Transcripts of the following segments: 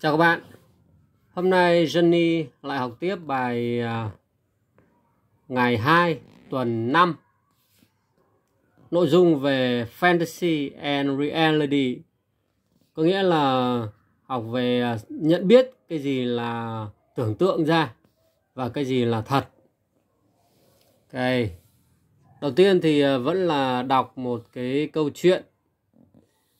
Chào các bạn. Hôm nay Jenny lại học tiếp bài à, ngày 2 tuần 5 Nội dung về Fantasy and Reality Có nghĩa là học về à, nhận biết cái gì là tưởng tượng ra và cái gì là thật. Ok. Đầu tiên thì à, vẫn là đọc một cái câu chuyện.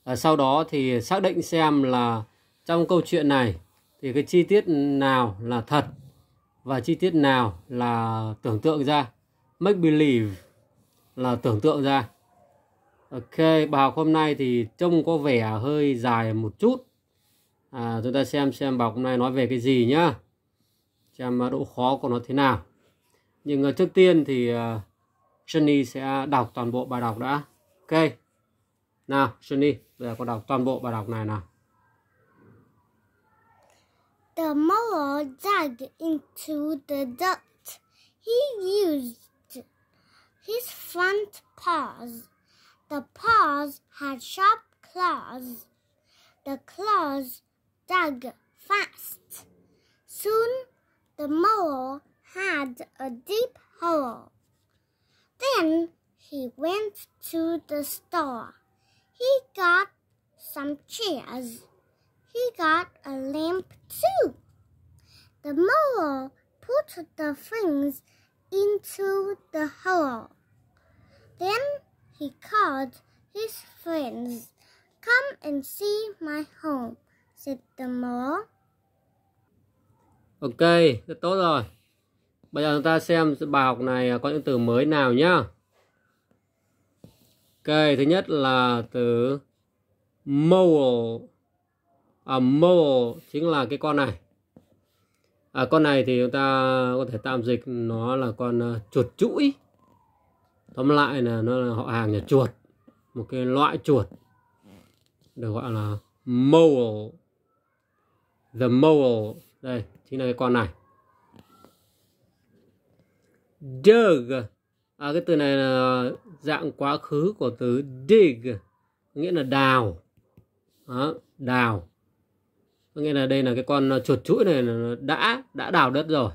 Và sau đó thì xác định xem là trong câu chuyện này thì cái chi tiết nào là thật và chi tiết nào là tưởng tượng ra? Make believe là tưởng tượng ra. Ok bài học hôm nay thì trông có vẻ hơi dài một chút. À, chúng ta xem xem bài học hôm nay nói về cái gì nhá. Xem độ khó của nó thế nào. Nhưng ờ, trước tiên thì uh, Sunny sẽ đọc toàn bộ bài đọc đã. Ok. Nào Sunny bây giờ con đọc toàn bộ bài đọc này nào. The mower dug into the dirt. He used his front paws. The paws had sharp claws. The claws dug fast. Soon the mower had a deep hole. Then he went to the store. He got some chairs he got a lamp too. The mole put the things into the hole. Then he called his friends. Come and see my home, said the mole. Ok, rất tốt rồi. Bây giờ chúng ta xem bài học này à, có những từ mới nào nhá. Ok, thứ nhất là từ mole à, mole chính là cái con này. À, con này thì chúng ta có thể tạm dịch nó là con uh, chuột chuỗi tóm lại là nó là họ hàng nhà chuột một cái loại chuột được gọi là mole. The mole. Đây chính là cái con này. Dug à, cái từ này là dạng quá khứ của từ dig nghĩa là đào. Đó, đào có nghĩa là đây là cái con ờ, chuột chuỗi này nó đã đã đào đất rồi.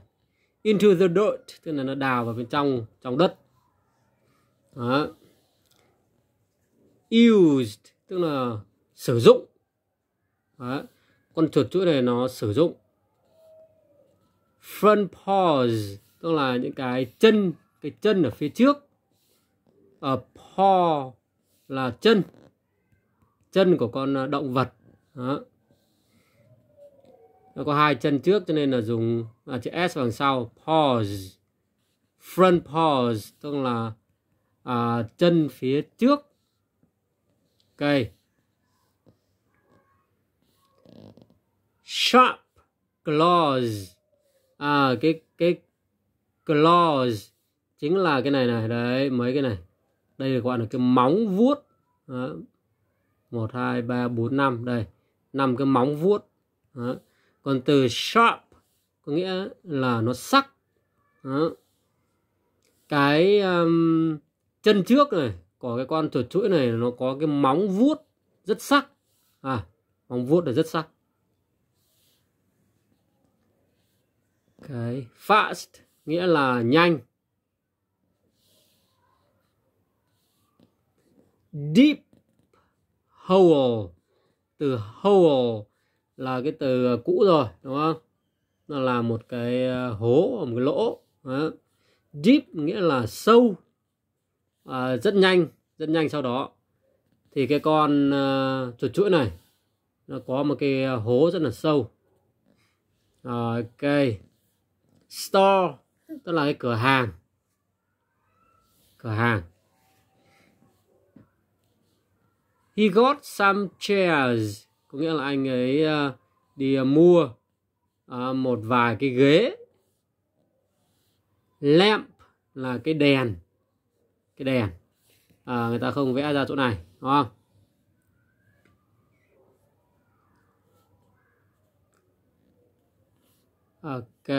Into the dirt tức là nó đào vào bên trong trong đất. Đó. used tức là sử dụng. Đó. con chuột chuỗi này nó sử dụng. Front paws tức là những cái chân cái chân ở phía trước. Ở uh, paw là chân. Chân của con ờ, động vật. Đó nó có hai chân trước cho nên là dùng à, chữ s đằng sau pause. Front pause tức là à, chân phía trước. Ok. Sharp claws. À cái cái claws chính là cái này này đấy mấy cái này. Đây được gọi là cái móng vuốt. Một hai ba bốn năm đây. Năm cái móng vuốt. Đó còn từ sharp có nghĩa là nó sắc. Đó. cái um, chân trước này của cái con chuột chuỗi này nó có cái móng vuốt rất sắc. À móng vuốt là rất sắc. Cái fast nghĩa là nhanh. Deep hole từ hole là cái từ ờ, cũ rồi đúng không? Nó là một cái ờ, hố một cái lỗ đó. deep nghĩa là sâu à, rất nhanh rất nhanh sau đó. Thì cái con uh, chuột chuỗi này nó có một cái hố rất là sâu. À, ok. Store tức là cái cửa hàng. Cửa hàng. He got some chairs có nghĩa là anh ấy à, đi à, mua à, một vài cái ghế. Lamp là cái đèn. Cái đèn. À, người ta không vẽ ra chỗ này đúng không? Ok.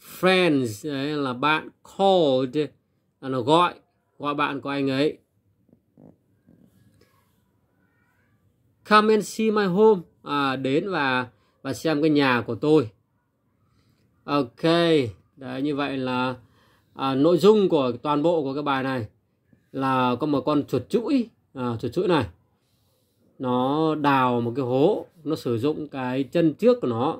Friends đấy là bạn called là nó gọi gọi bạn của anh ấy. Come and see my home. à, đến và và xem cái nhà của tôi. Ok đấy như vậy là à, nội dung của toàn bộ của cái bài này là có một con chuột chuỗi à, chuột chuỗi này nó đào một cái hố nó sử dụng cái chân trước của nó.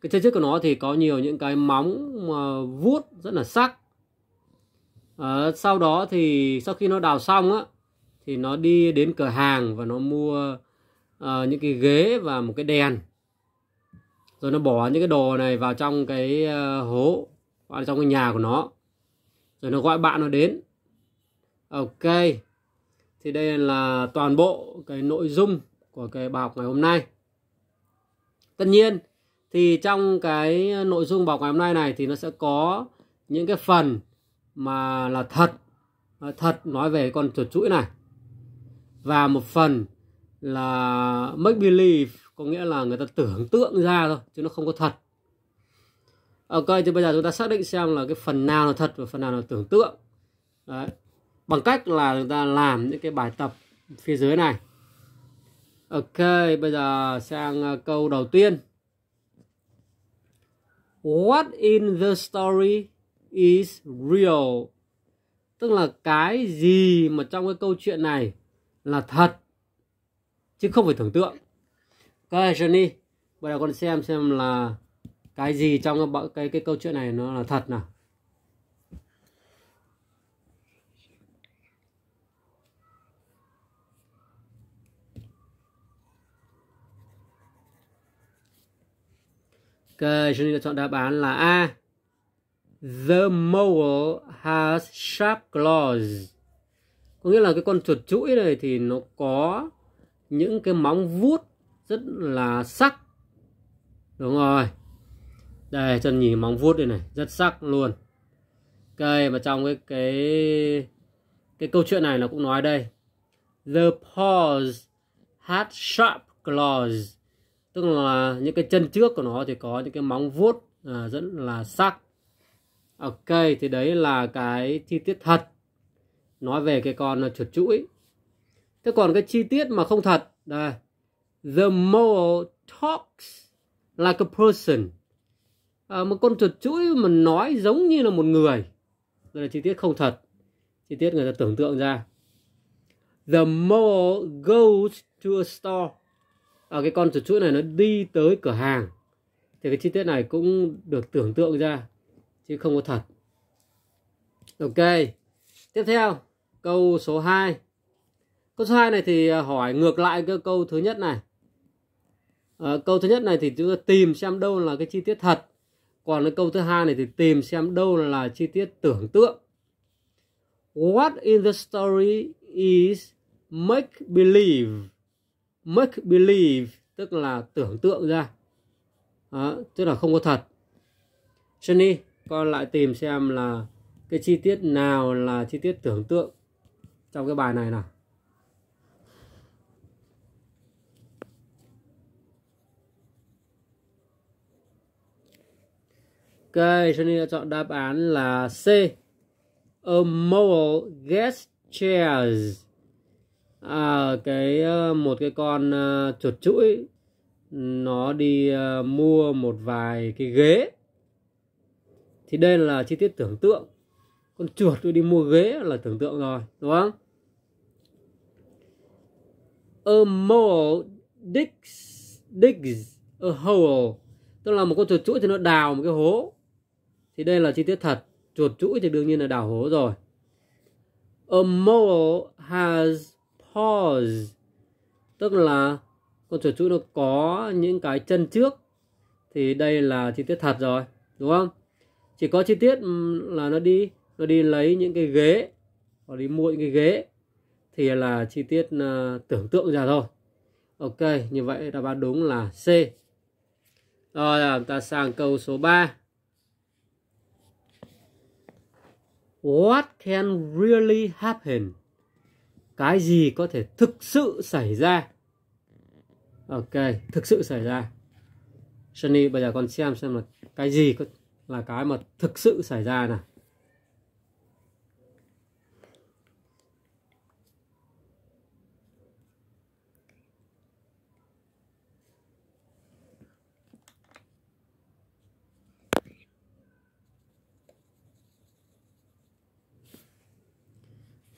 Cái chân trước của nó thì có nhiều những cái móng mà vuốt rất là sắc. À, sau đó thì sau khi nó đào xong á thì nó đi đến cửa hàng và nó mua uh, những cái ghế và một cái đèn. Rồi nó bỏ những cái đồ này vào trong cái uh, hố vào trong cái nhà của nó. Rồi nó gọi bạn nó đến. Ok. Thì đây là toàn bộ cái nội dung của cái bài học ngày hôm nay. Tất nhiên thì trong cái nội dung bài học ngày hôm nay này thì nó sẽ có những cái phần mà là thật thật nói về con chuột chuỗi này. Và một phần là make believe có nghĩa là người ta tưởng tượng ra thôi, chứ nó không có thật. Ok, thì bây giờ chúng ta xác định xem là cái phần nào là thật và phần nào là tưởng tượng. Đấy. bằng cách là chúng ta làm những cái bài tập phía dưới này. Ok, bây giờ sang ờ, câu đầu tiên. What in the story is real? Tức là cái gì mà trong cái câu chuyện này là thật? Chứ không phải tưởng tượng ok Johnny bây giờ con xem xem là cái gì trong cái cái, cái câu chuyện này nó là thật nào Ok, Johnny đã chọn đáp án là A. The mole has sharp claws. Có nghĩa là cái con chuột chuỗi này thì nó có những cái móng vuốt rất là sắc. Đúng rồi. Đây, chân nhìn móng vuốt đây này, rất sắc luôn. Ok, và trong cái cái cái câu chuyện này nó cũng nói đây. The paws had sharp claws. Tức là những cái chân trước của nó thì có những cái móng vuốt à, rất là sắc. Ok, thì đấy là cái chi tiết thật nói về cái con chuột chuỗi. Thế còn cái chi tiết mà không thật, đây. The mole talks like a person. À, một con chuột chuỗi mà nói giống như là một người. Đây là chi tiết không thật. Chi tiết người ta tưởng tượng ra. The mole goes to a store. À, cái con chuột chuỗi này nó đi tới cửa hàng. Thì cái chi tiết này cũng được tưởng tượng ra chứ không có thật. Ok. Tiếp theo, câu số 2. Câu số 2 này thì à, hỏi ngược lại cái câu thứ nhất này. À, câu thứ nhất này thì chúng ta tìm xem đâu là cái chi tiết thật. Còn cái câu thứ hai này thì tìm xem đâu là chi tiết tưởng tượng. What in the story is make believe? Make believe tức là tưởng tượng ra. À, tức là không có thật. Sunny, con lại tìm xem là cái chi tiết nào là chi tiết tưởng tượng trong cái bài này nào. Ok, nên đã chọn đáp án là C. A mole gets chairs. À, cái ờ, một cái con uh, chuột chuỗi nó đi uh, mua một vài cái ghế. Thì đây là chi tiết tưởng tượng. Con chuột tôi đi mua ghế là tưởng tượng rồi, đúng không? A mole digs digs a hole. Tức là một con chuột chuỗi thì nó đào một cái hố thì đây là chi tiết thật. Chuột chuỗi thì đương nhiên là đào hố rồi. A mole has paws. Tức là con chuột chuỗi nó có những cái chân trước. Thì đây là chi tiết thật rồi, đúng không? Chỉ có chi tiết là nó đi nó đi lấy những cái ghế hoặc đi mua những cái ghế. Thì là chi tiết ờ, tưởng tượng ra thôi. Ok, như vậy đáp án đúng là C. Rồi à, ta sang câu số 3 What can really happen? Cái gì có thể thực sự xảy ra? Ok, thực sự xảy ra. Sunny bây giờ con xem xem là cái gì là cái mà thực sự xảy ra nào.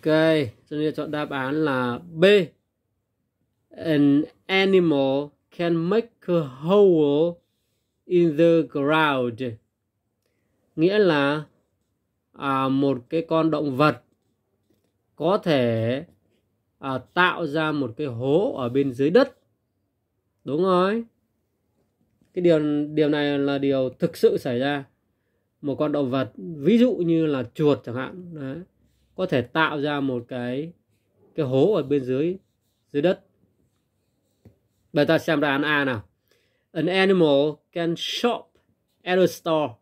Cho nên chọn đáp án là B. An animal can make a hole in the ground. Nghĩa là à, một cái con động vật có thể à, tạo ra một cái hố ở bên dưới đất. Đúng rồi. Cái điều điều này là điều thực sự xảy ra. Một con động vật ví dụ như là chuột chẳng hạn, đấy, có thể tạo ra một cái cái hố ở bên dưới dưới đất. Bây ta xem ra án A nào. An animal can shop at a store.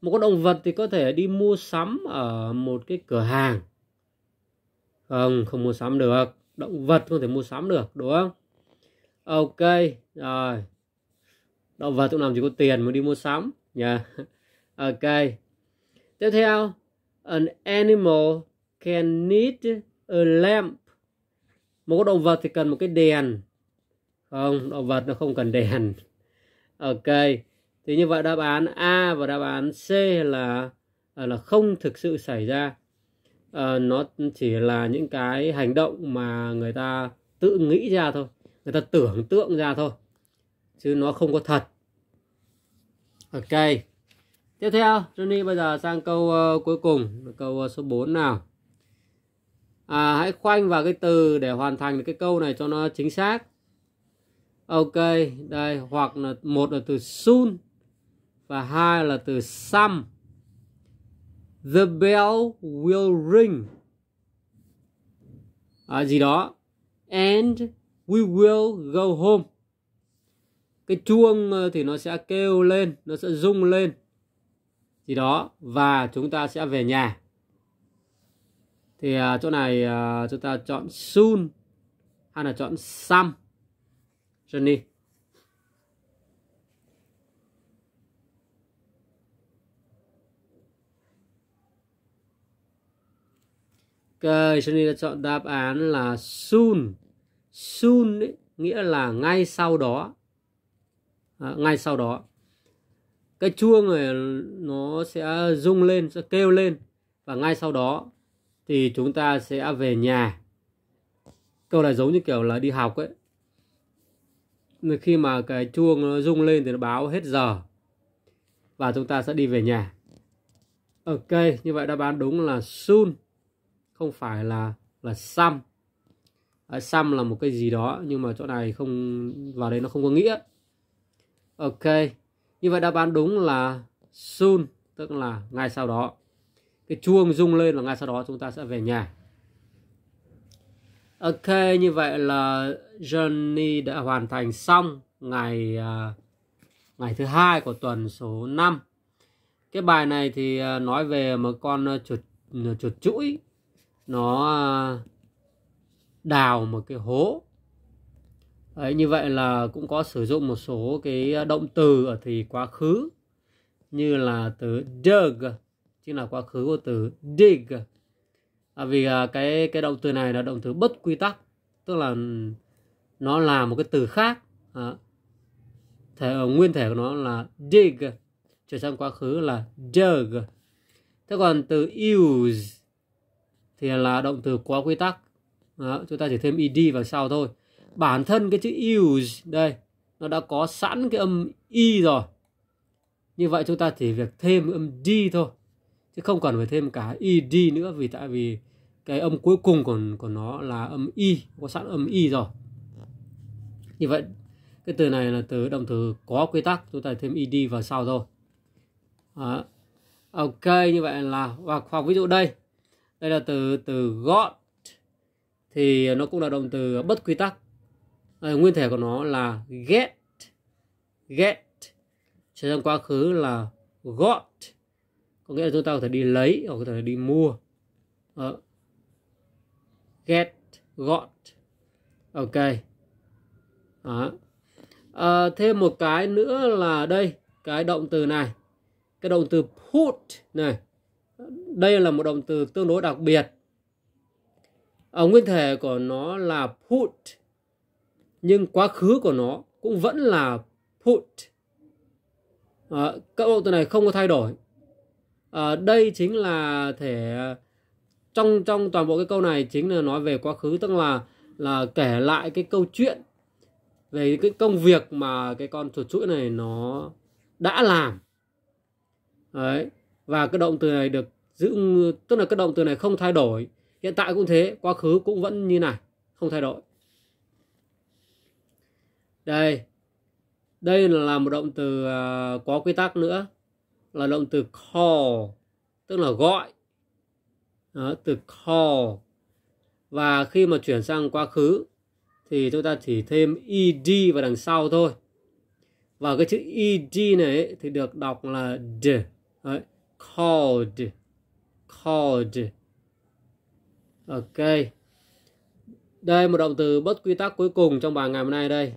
Một con động vật thì có thể đi mua sắm ở một cái cửa hàng. Không, không mua sắm được. Động vật không thể mua sắm được, đúng không? Ok, rồi. Động vật cũng làm gì có tiền mới đi mua sắm. Yeah. Ok. Tiếp theo, an animal can need a lamp. Một con động vật thì cần một cái đèn. Không động vật nó không cần đèn. Ok thì như vậy đáp án A và đáp án C là à, là không thực sự xảy ra. À, nó chỉ là những cái hành động mà người ta tự nghĩ ra thôi. Người ta tưởng tượng ra thôi. Chứ nó không có thật. Ok tiếp theo Johnny bây giờ sang câu uh, cuối cùng câu uh, số 4 nào. À, hãy khoanh vào cái từ để hoàn thành được cái câu này cho nó chính xác. Ok đây hoặc là một là từ soon và hai là từ some the bell will ring. À, gì đó. And we will go home. Cái chuông ờ, thì nó sẽ kêu lên nó sẽ rung lên gì đó và chúng ta sẽ về nhà thì uh, chỗ này uh, chúng ta chọn soon hay là chọn some Johnny. Ok, Johnny đã chọn đáp án là soon. Soon ấy, nghĩa là ngay sau đó. À, ngay sau đó. Cái chuông này nó sẽ rung lên, sẽ kêu lên. Và ngay sau đó thì chúng ta sẽ về nhà. Câu này giống như kiểu là đi học ấy. Khi mà cái chuông nó rung lên thì nó báo hết giờ. Và chúng ta sẽ đi về nhà. Ok như vậy đáp án đúng là sun không phải là là sam à, là một cái gì đó nhưng mà chỗ này không vào đây nó không có nghĩa. Ok như vậy đáp án đúng là soon tức là ngay sau đó cái chuông rung lên và ngay sau đó chúng ta sẽ về nhà Ok, như vậy là Johnny đã hoàn thành xong ngày à, ngày thứ hai của tuần số 5. Cái bài này thì à, nói về một con à, chuột chuột chuỗi nó đào một cái hố. Đấy, như vậy là cũng có sử dụng một số cái động từ ở thì quá khứ như là từ dug chính là quá khứ của từ dig. À, vì à, cái cái động từ này là động từ bất quy tắc tức là nó là một cái từ khác. À, thể ở nguyên thể của nó là dig trở sang quá khứ là dug thế còn từ use thì là động từ quá quy tắc. À, chúng ta chỉ thêm ed vào sau thôi bản thân cái chữ use, đây, nó đã có sẵn cái âm y rồi. Như vậy chúng ta chỉ việc thêm âm d thôi, chứ không cần phải thêm cả ed nữa, vì tại vì cái âm cuối cùng của của nó là âm y có sẵn âm y rồi. Như vậy, cái từ này là từ, động từ có quy tắc, chúng ta thêm ed vào sau thôi. Đó. ok, như vậy là, và hoặc ví dụ đây đây là từ từ got, thì nó cũng là động từ bất quy tắc à, nguyên thể của nó là get. Get. Trở sang quá khứ là got. Có nghĩa là chúng ta có thể đi lấy hoặc có thể đi mua. Đó get. Got. Ok. Đó. À, thêm một cái nữa là đây cái động từ này. Cái động từ put này. Đây là một động từ tương đối đặc biệt. Ở nguyên thể của nó là put nhưng quá khứ của nó cũng vẫn là put. À, các động từ này không có thay đổi. À, đây chính là thể trong trong toàn bộ cái câu này chính là nói về quá khứ tức là là kể lại cái câu chuyện về cái công việc mà cái con chuột chuỗi này nó đã làm. Đấy và cái động từ này được giữ tức là cái động từ này không thay đổi. Hiện tại cũng thế quá khứ cũng vẫn như này không thay đổi đây. Đây là một động từ uh, có quy tắc nữa. Là động từ call tức là gọi. Đó, từ call. Và khi mà chuyển sang quá khứ thì chúng ta chỉ thêm ed vào đằng sau thôi. Và cái chữ ed này thì được đọc là d. Đấy, called. Called. Ok. Đây một động từ bất quy tắc cuối cùng trong bài ngày hôm nay đây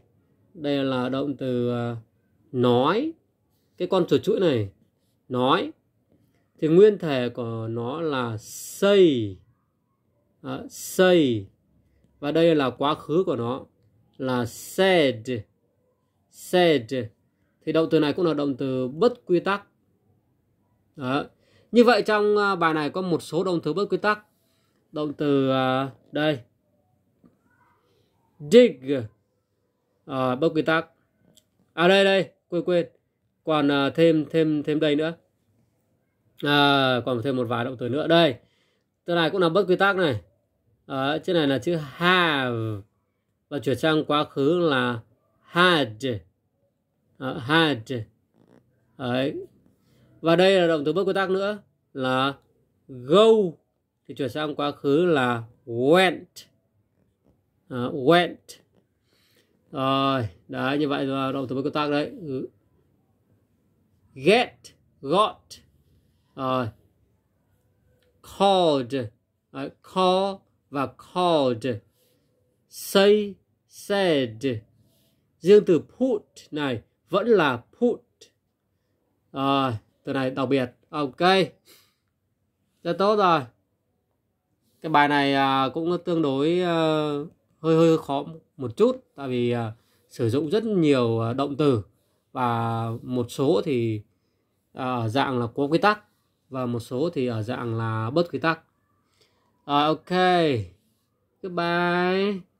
đây là động từ à, nói. Cái con chuột chuỗi này nói. Thì nguyên thể của nó là xây. À, xây. Và đây là quá khứ của nó là said. Said. Thì động từ này cũng là động từ bất quy tắc. Đó. như vậy trong à, bài này có một số động từ bất quy tắc. Động từ uh, đây. Dig. Ờ, à, bất quy tắc. À đây đây quên quên. Còn à, thêm thêm thêm đây nữa. À, còn thêm một vài động từ nữa. Đây từ này cũng là bất quy tắc này. À, trên này là chữ have. Và chuyển sang quá khứ là had. À, had. Đấy. và đây là động từ bất quy tắc nữa là go. Thì chuyển sang quá khứ là went. À, went rồi đấy như vậy là động từ bất quy tác đấy. Ừ. Get got. Rồi. Called. Đấy, call và called. Say said. Riêng từ put này vẫn là put. Rồi từ này đặc biệt. Ok. Rất tốt rồi. Cái bài này à, cũng tương đối ờ, hơi hơi khó một chút tại vì uh, sử dụng rất nhiều uh, động từ và một số thì à, ở dạng là có quy tắc và một số thì ở dạng là bất quy tắc Uh, ok. Goodbye.